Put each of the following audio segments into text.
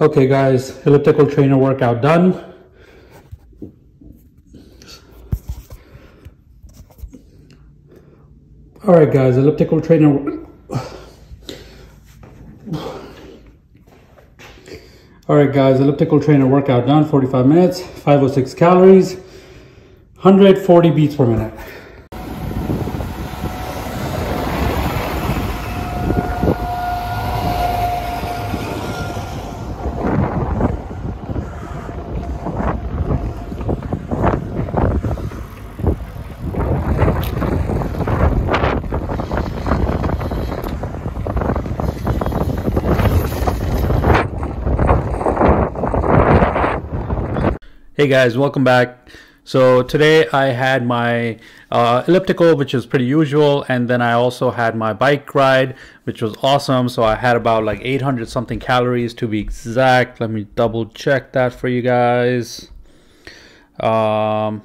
Okay guys, elliptical trainer workout done. All right guys, elliptical trainer. All right guys, elliptical trainer workout done, 45 minutes, 506 calories, 140 beats per minute. Hey guys, welcome back. So today I had my uh, elliptical, which is pretty usual, and then I also had my bike ride, which was awesome. So I had about like 800 something calories to be exact. Let me double check that for you guys. Um,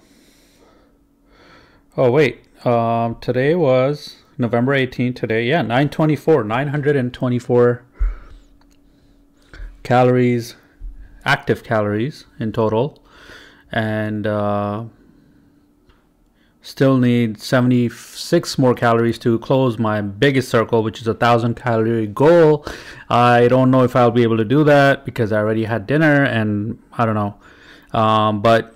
oh wait, um, today was November 18th. Today, yeah, 924, 924 calories, active calories in total and uh, still need 76 more calories to close my biggest circle which is a thousand calorie goal. I don't know if i'll be able to do that because i already had dinner and i don't know. Um, but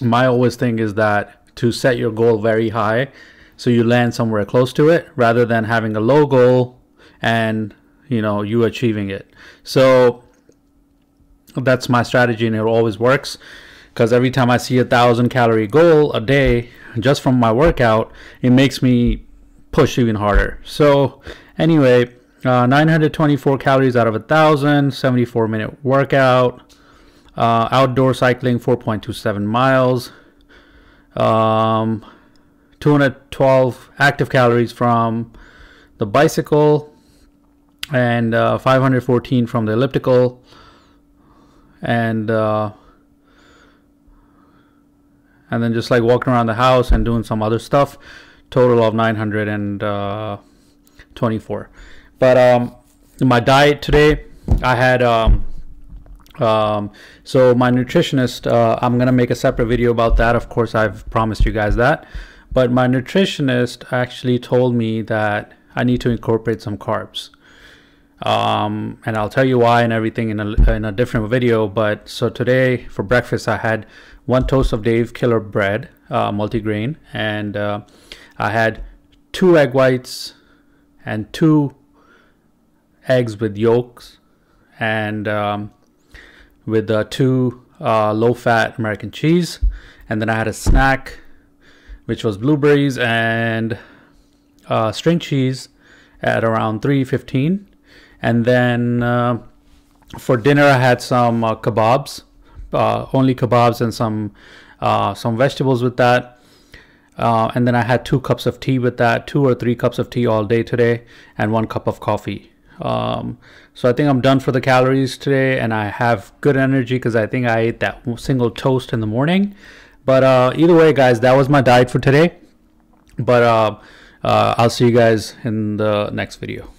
my always thing is that to set your goal very high so you land somewhere close to it rather than having a low goal and you know you achieving it. So that's my strategy and it always works because every time I see a thousand calorie goal a day just from my workout, it makes me push even harder. So anyway, uh, 924 calories out of a thousand, 74 minute workout, uh, outdoor cycling 4.27 miles, um, 212 active calories from the bicycle, and uh, 514 from the elliptical, and uh, and then just like walking around the house and doing some other stuff. Total of 924 but um my diet today i had um um so my nutritionist uh, i'm gonna make a separate video about that. Of course i've promised you guys that. But my nutritionist actually told me that i need to incorporate some carbs um, and I'll tell you why and everything in a, in a different video. But so today for breakfast, I had one toast of Dave Killer bread, uh, multigrain, and uh, I had two egg whites and two eggs with yolks, and um, with uh, two low-fat American cheese, and then I had a snack, which was blueberries and uh, string cheese at around 3:15 and then uh, for dinner I had some uh, kebabs, uh, only kebabs and some uh, some vegetables with that. Uh, and then I had two cups of tea with that, two or three cups of tea all day today, and one cup of coffee. Um, so I think I'm done for the calories today, and I have good energy because I think I ate that single toast in the morning. But uh, either way, guys, that was my diet for today. But I'll see you guys in the next video.